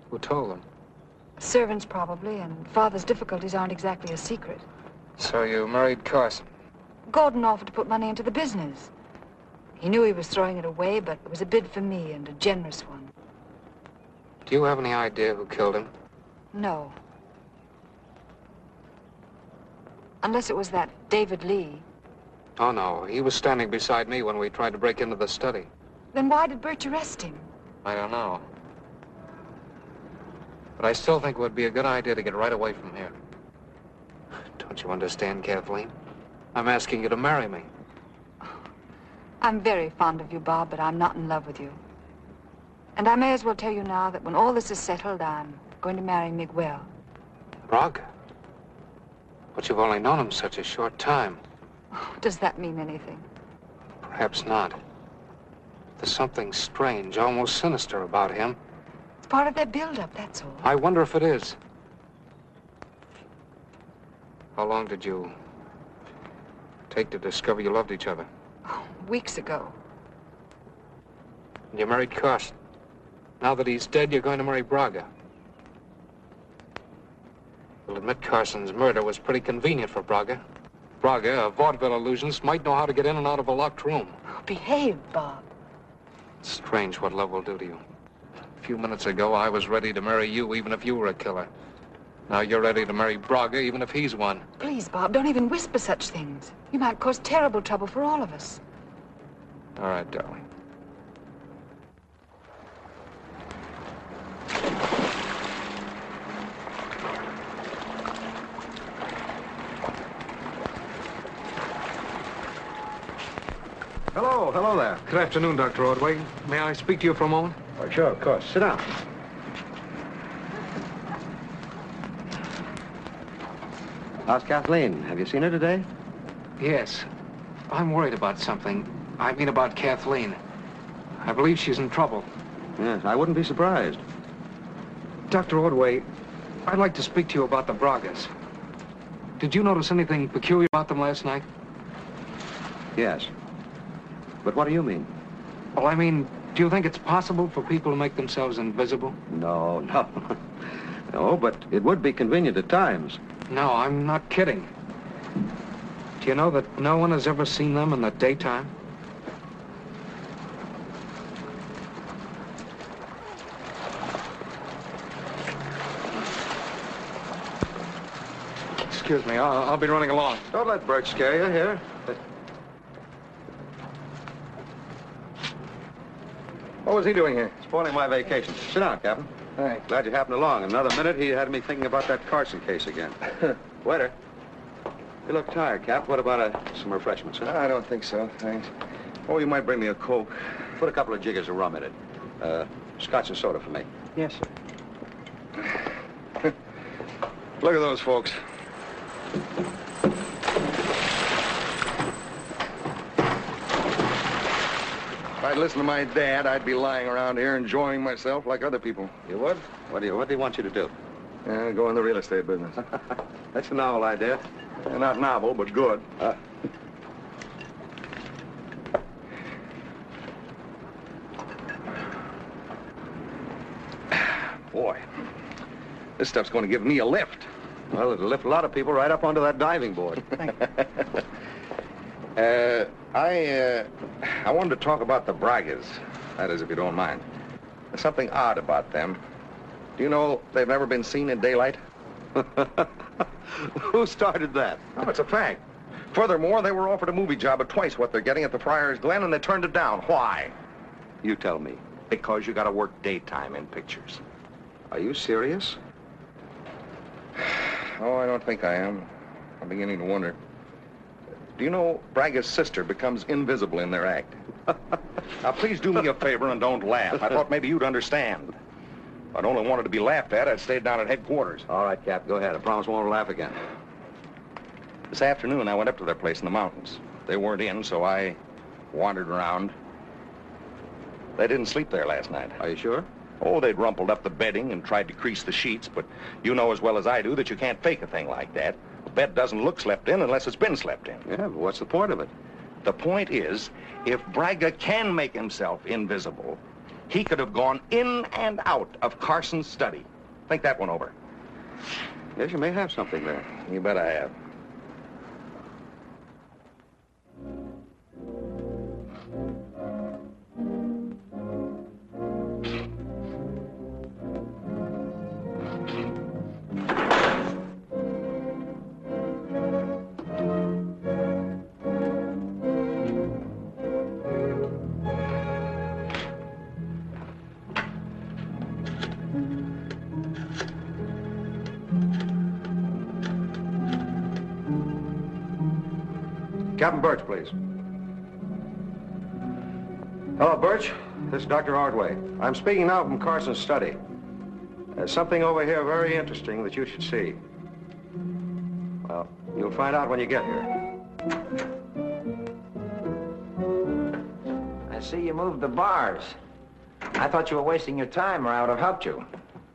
Who told them? Servants, probably, and father's difficulties aren't exactly a secret. So you married Carson. Gordon offered to put money into the business. He knew he was throwing it away, but it was a bid for me, and a generous one. Do you have any idea who killed him? No. Unless it was that David Lee. Oh, no. He was standing beside me when we tried to break into the study. Then why did Birch arrest him? I don't know. But I still think it would be a good idea to get right away from here. Don't you understand, Kathleen? I'm asking you to marry me. I'm very fond of you, Bob, but I'm not in love with you. And I may as well tell you now that when all this is settled, I'm going to marry Miguel. Braga? But you've only known him such a short time. Does that mean anything? Perhaps not. There's something strange, almost sinister about him. It's part of their build-up, that's all. I wonder if it is. How long did you take to discover you loved each other? Oh, Weeks ago. And you married Carson. Now that he's dead, you're going to marry Braga. You'll admit Carson's murder was pretty convenient for Braga. Braga, a vaudeville illusionist, might know how to get in and out of a locked room. Behave, Bob. It's strange what love will do to you. A few minutes ago, I was ready to marry you, even if you were a killer. Now you're ready to marry Braga, even if he's one. Please, Bob, don't even whisper such things. You might cause terrible trouble for all of us. All right, darling. Hello, hello there. Good afternoon, Dr. Ordway. May I speak to you for a moment? Oh, sure, of course. Sit down. How's Kathleen? Have you seen her today? Yes. I'm worried about something. I mean about Kathleen. I believe she's in trouble. Yes, I wouldn't be surprised. Dr. Ordway, I'd like to speak to you about the Bragas. Did you notice anything peculiar about them last night? Yes. But what do you mean? Well, I mean, do you think it's possible for people to make themselves invisible? No, no. no, but it would be convenient at times. No, I'm not kidding. Do you know that no one has ever seen them in the daytime? Excuse me, I'll, I'll be running along. Don't let Birch scare you here. What was he doing here? Spoiling my vacation. Sit down, Captain. Thanks. Glad you happened along. Another minute, he had me thinking about that Carson case again. Waiter. You look tired, Cap. What about uh, some refreshments, huh? I don't think so, thanks. Oh, you might bring me a Coke. Put a couple of jiggers of rum in it. Uh, scotch and soda for me. Yes, sir. Look at those folks. I'd listened to my dad, I'd be lying around here enjoying myself like other people. You would? What do you, what do you want you to do? Yeah, go in the real estate business. That's a novel idea. Yeah, not novel, but good. Uh, Boy, this stuff's going to give me a lift. well, it'll lift a lot of people right up onto that diving board. Thank you. Uh, I, uh, I wanted to talk about the Bragas. That is, if you don't mind. There's something odd about them. Do you know they've never been seen in daylight? Who started that? Oh, it's a fact. Furthermore, they were offered a movie job at twice what they're getting at the Friars Glen, and they turned it down. Why? You tell me. Because you got to work daytime in pictures. Are you serious? Oh, I don't think I am. I'm beginning to wonder. Do you know Braga's sister becomes invisible in their act? now, please do me a favor and don't laugh. I thought maybe you'd understand. If I'd only wanted to be laughed at, I'd stayed down at headquarters. All right, Cap, go ahead. I promise I won't laugh again. This afternoon, I went up to their place in the mountains. They weren't in, so I wandered around. They didn't sleep there last night. Are you sure? Oh, they'd rumpled up the bedding and tried to crease the sheets, but you know as well as I do that you can't fake a thing like that. Bed doesn't look slept in unless it's been slept in. Yeah, but what's the point of it? The point is, if Braga can make himself invisible, he could have gone in and out of Carson's study. Think that one over. Yes, you may have something there. You bet I have. Hello, Birch. This is Dr. Ordway. I'm speaking now from Carson's study. There's something over here very interesting that you should see. Well, you'll find out when you get here. I see you moved the bars. I thought you were wasting your time or I would have helped you.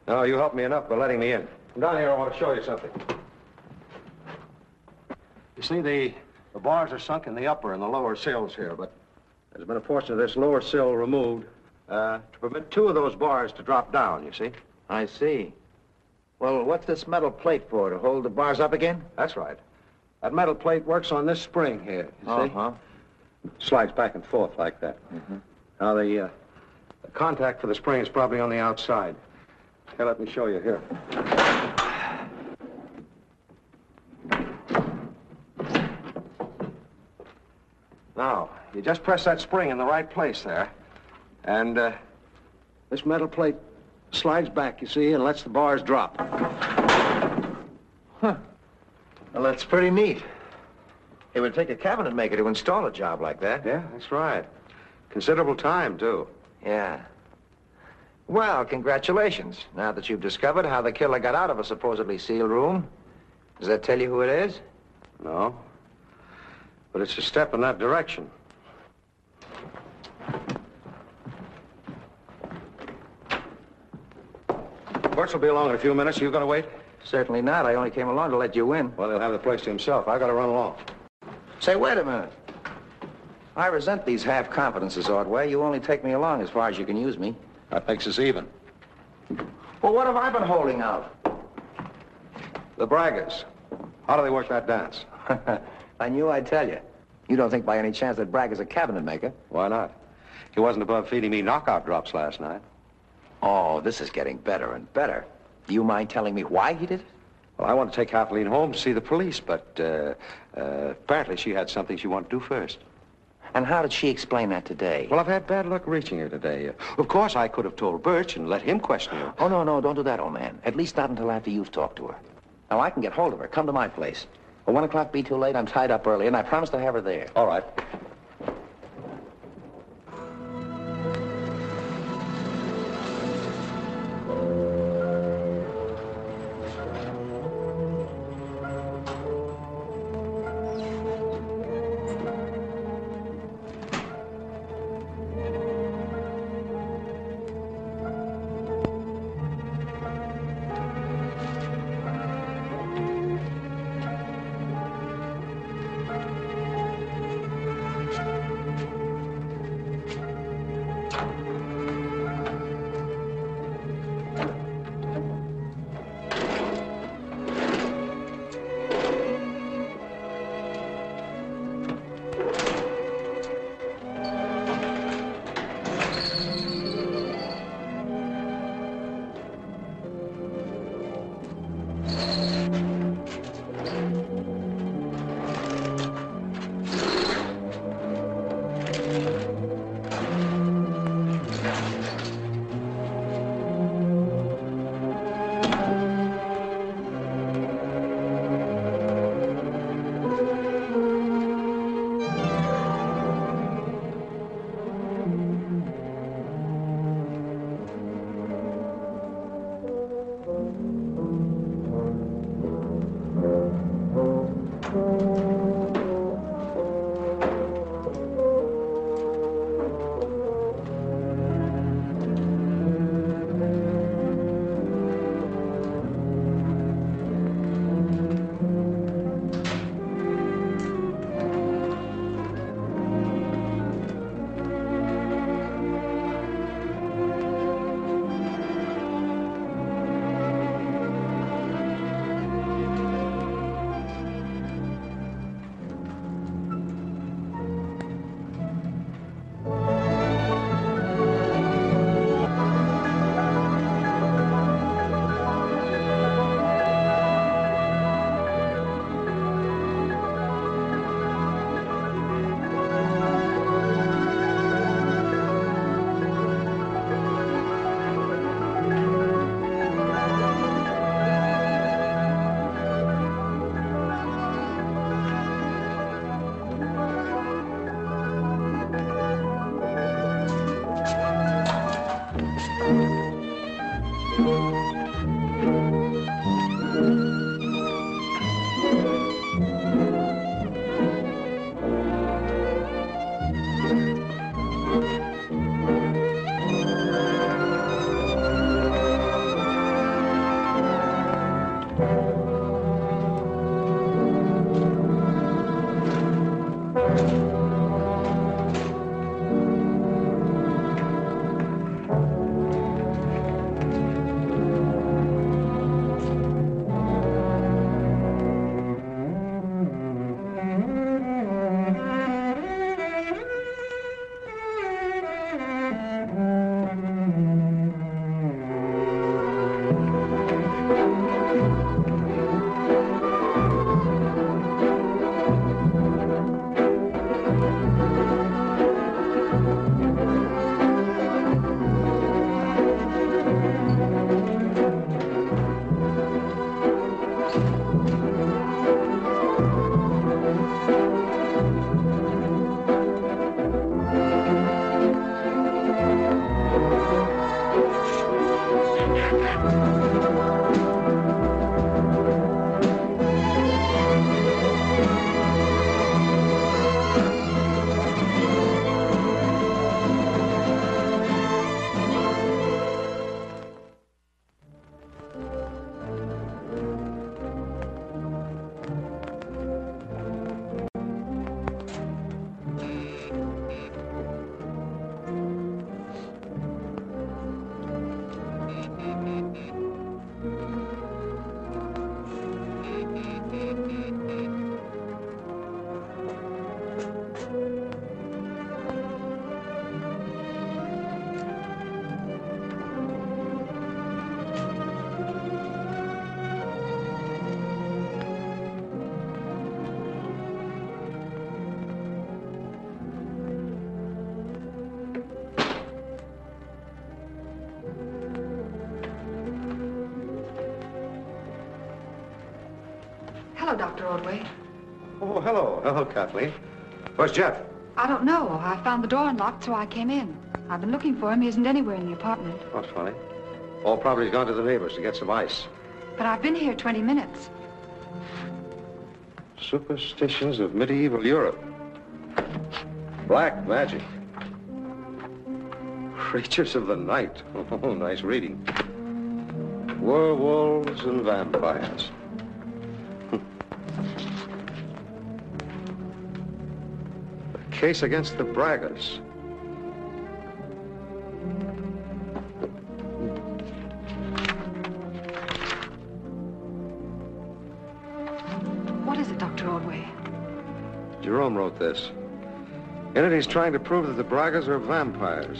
No, you helped me enough by letting me in. Come down here, I want to show you something. You see, the, the bars are sunk in the upper and the lower sills here, but there's been a portion of this lower sill removed uh, to permit two of those bars to drop down, you see? I see. Well, what's this metal plate for? To hold the bars up again? That's right. That metal plate works on this spring here, you see? Uh-huh. Slides back and forth like that. Mm-hmm. Now, the, uh, the contact for the spring is probably on the outside. Here, let me show you here. Now, you just press that spring in the right place there, and uh, this metal plate slides back, you see, and lets the bars drop. Huh. Well, that's pretty neat. It would take a cabinet maker to install a job like that. Yeah, that's right. Considerable time, too. Yeah. Well, congratulations. Now that you've discovered how the killer got out of a supposedly sealed room, does that tell you who it is? No. But it's a step in that direction. Birch will be along in a few minutes. Are You gonna wait? Certainly not. I only came along to let you in. Well, he'll have the place to himself. I've gotta run along. Say, wait a minute. I resent these half confidences, Ordway. You only take me along as far as you can use me. That makes us even. Well, what have I been holding out? The Bragas. How do they work that dance? I knew I'd tell you. You don't think by any chance that Braga is a cabinet maker? Why not? He wasn't above feeding me knockout drops last night. Oh, this is getting better and better. Do you mind telling me why he did it? Well, I want to take Kathleen home to see the police, but uh, uh, apparently she had something she wanted to do first. And how did she explain that today? Well, I've had bad luck reaching her today. Of course, I could have told Birch and let him question her. Oh, no, no, don't do that, old man. At least not until after you've talked to her. Now, I can get hold of her. Come to my place. Will one o'clock be too late? I'm tied up early, and I promised to have her there. All right. Dr. Ordway. Oh, hello. Uh, hello, Kathleen. Where's Jeff? I don't know. I found the door unlocked, so I came in. I've been looking for him. He isn't anywhere in the apartment. That's funny. All probably he's gone to the neighbors to get some ice. But I've been here 20 minutes. Superstitions of medieval Europe. Black magic. Creatures of the night. Oh, nice reading. Werewolves and vampires. Case against the Bragas. What is it, Dr. Ordway? Jerome wrote this. In it, he's trying to prove that the Bragas are vampires.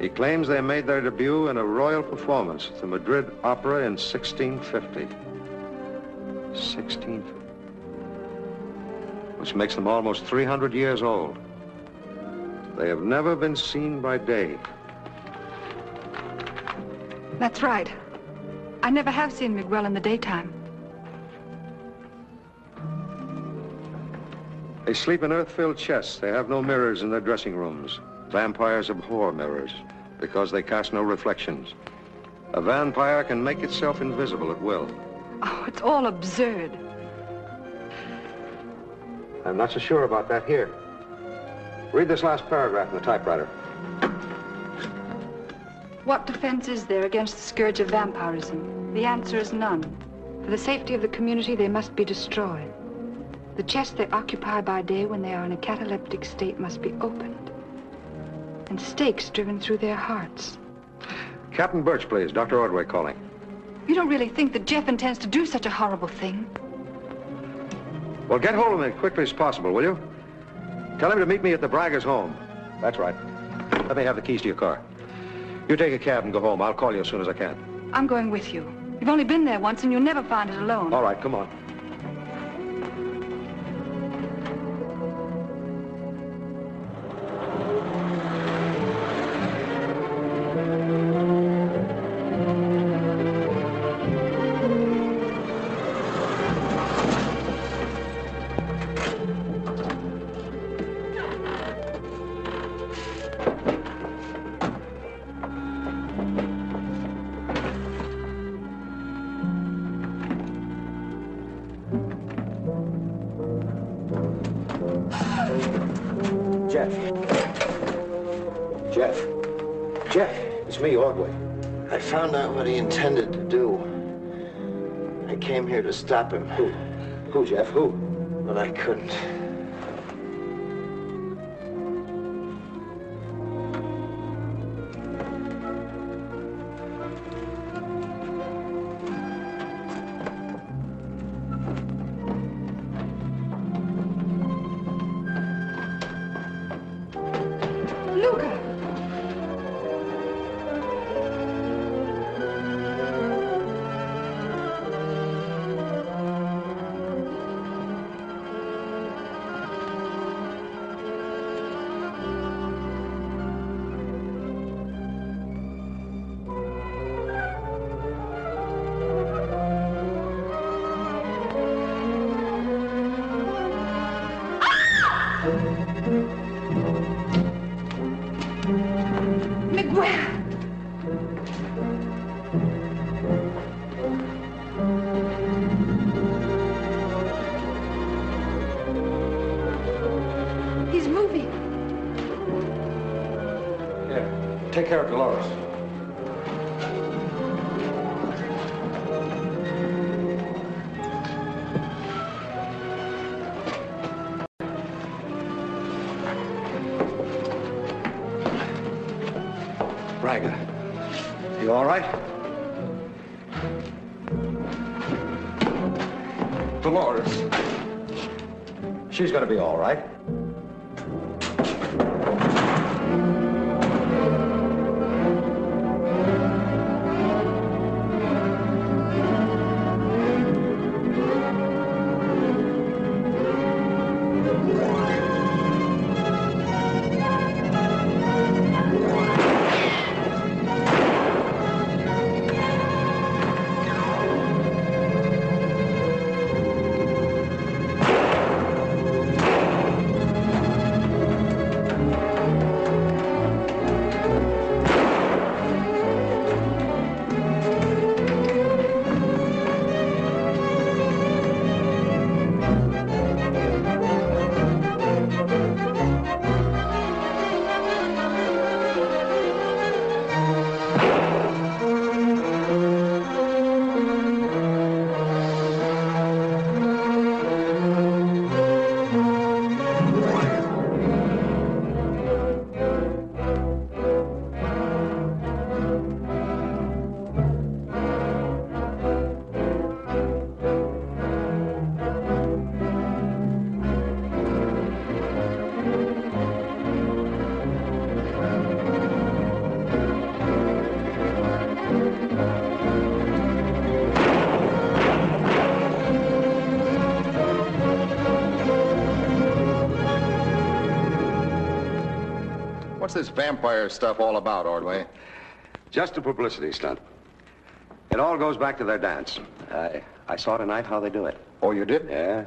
He claims they made their debut in a royal performance at the Madrid Opera in 1650. 1650. Which makes them almost 300 years old. They have never been seen by day. That's right. I never have seen Miguel in the daytime. They sleep in earth-filled chests. They have no mirrors in their dressing rooms. Vampires abhor mirrors because they cast no reflections. A vampire can make itself invisible at will. Oh, it's all absurd. I'm not so sure about that here. Read this last paragraph in the typewriter. What defense is there against the scourge of vampirism? The answer is none. For the safety of the community, they must be destroyed. The chest they occupy by day when they are in a cataleptic state must be opened. And stakes driven through their hearts. Captain Birch, please. Dr. Ordway calling. You don't really think that Jeff intends to do such a horrible thing? Well, get hold of him as quickly as possible, will you? Tell him to meet me at the Bragas' home. That's right. Let me have the keys to your car. You take a cab and go home. I'll call you as soon as I can. I'm going with you. You've only been there once and you'll never find it alone. All right, come on. Jeff. Jeff, it's me, Ordway. I found out what he intended to do. I came here to stop him. Who? Who, Jeff? Who? But I couldn't. What's this vampire stuff all about, Ordway? Just a publicity stunt. It all goes back to their dance. I, I saw tonight how they do it. Oh, you did? Yeah.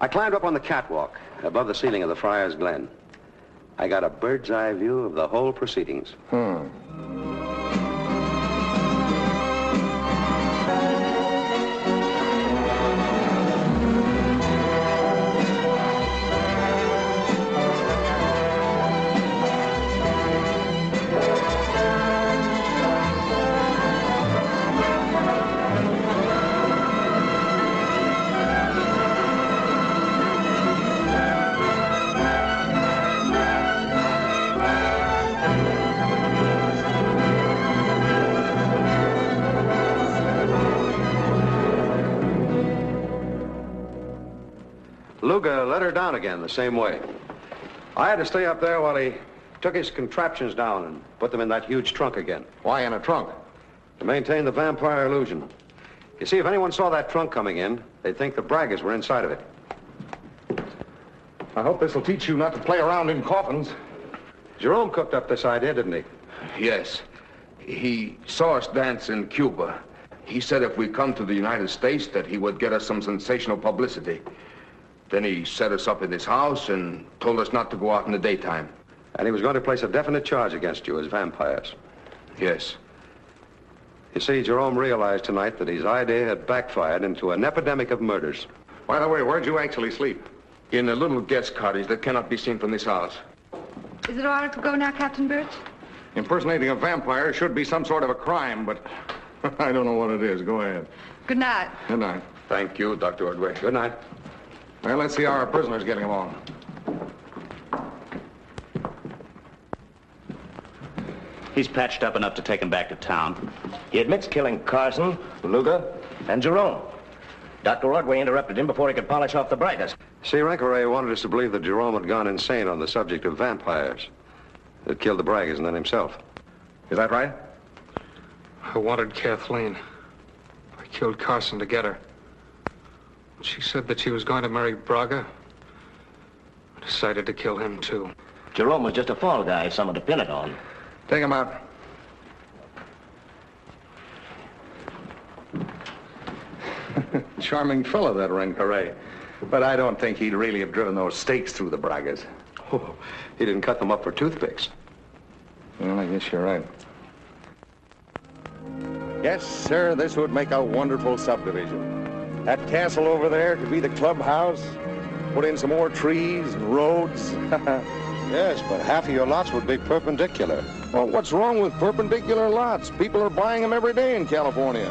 I climbed up on the catwalk above the ceiling of the Friar's Glen. I got a bird's eye view of the whole proceedings. Hmm. Luga let her down again the same way. I had to stay up there while he took his contraptions down and put them in that huge trunk again. Why in a trunk? To maintain the vampire illusion. You see, if anyone saw that trunk coming in, they'd think the Bragas were inside of it. I hope this will teach you not to play around in coffins. Jerome cooked up this idea, didn't he? Yes. He saw us dance in Cuba. He said if we come to the United States that he would get us some sensational publicity. Then he set us up in his house and told us not to go out in the daytime. And he was going to place a definite charge against you as vampires. Yes. You see, Jerome realized tonight that his idea had backfired into an epidemic of murders. By the way, where'd you actually sleep? In a little guest cottage that cannot be seen from this house. Is it all right to go now, Captain Birch? Impersonating a vampire should be some sort of a crime, but I don't know what it is. Go ahead. Good night. Good night. Thank you, Dr. Ordway. Good night. Well, let's see how our prisoner's getting along. He's patched up enough to take him back to town. He admits killing Carson, Luga, and Jerome. Dr. Ordway interrupted him before he could polish off the brightest. See, Rencoret wanted us to believe that Jerome had gone insane on the subject of vampires. That killed the Bragas and then himself. Is that right? I wanted Kathleen. I killed Carson to get her. When she said that she was going to marry Braga, I decided to kill him, too. Jerome was just a fall guy, someone to pin it on. Take him out. Charming fellow, that Rencoret. But I don't think he'd really have driven those stakes through the Bragas. Oh, he didn't cut them up for toothpicks. Well, I guess you're right. Yes, sir, this would make a wonderful subdivision. That castle over there could be the clubhouse. Put in some more trees and roads. yes, but half of your lots would be perpendicular. Well, what's wrong with perpendicular lots? People are buying them every day in California.